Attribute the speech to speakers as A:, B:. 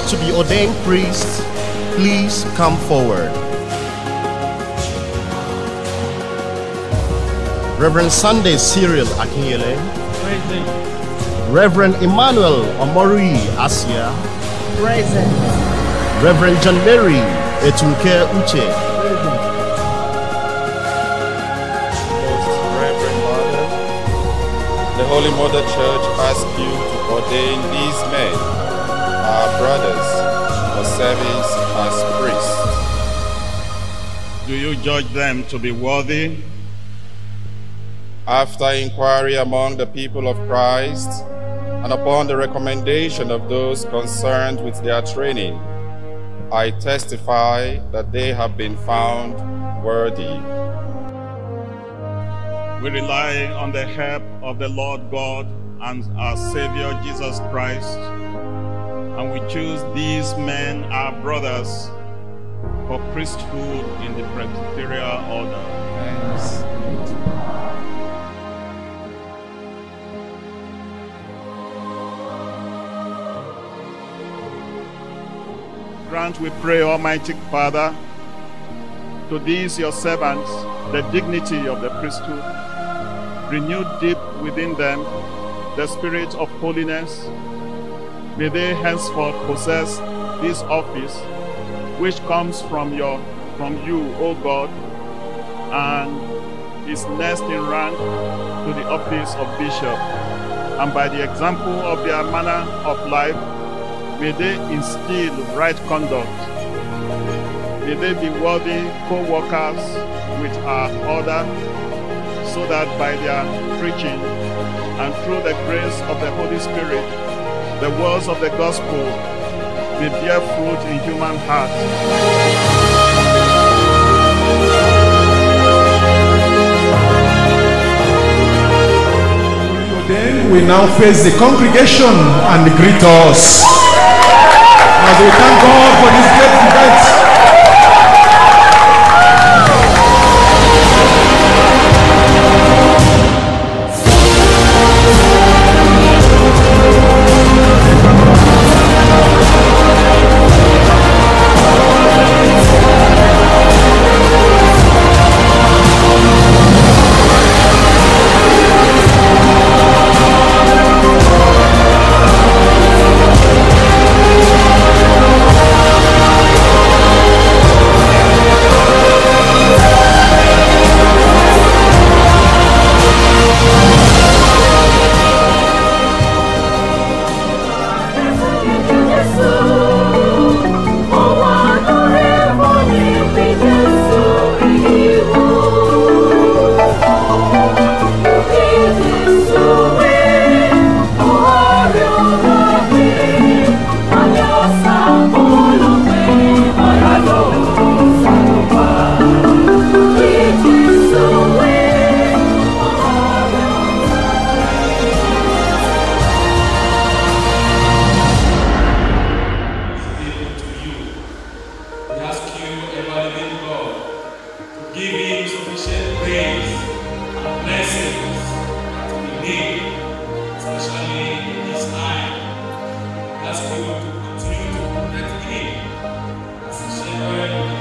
A: to be ordained priests, please come forward. Reverend Sunday Cyril Akinyele, Reverend Emmanuel Omoruyi Asia,
B: Present.
A: Reverend John Mary Etunke Uche,
C: Most Reverend Mother, the Holy Mother Church asks you to ordain these men, our brothers, for service as priests.
D: Do you judge them to be worthy?
C: After inquiry among the people of Christ, and upon the recommendation of those concerned with their training, I testify that they have been found worthy.
D: We rely on the help of the Lord God and our Savior Jesus Christ, and we choose these men, our brothers, for priesthood in the Presbyteral order. Grant, we pray, Almighty Father, to these your servants the dignity of the priesthood. Renew deep within them the spirit of holiness. May they henceforth possess this office which comes from your from you, O God, and is next in rank to the office of bishop. And by the example of their manner of life, may they instill right conduct May they be worthy co-workers with our order, so that by their preaching and through the grace of the Holy Spirit, the words of the gospel may bear fruit in human hearts.
E: Then we now face the congregation and greet us. As we thank God for this great event.
F: today, especially this time, ask you to continue to protect him as.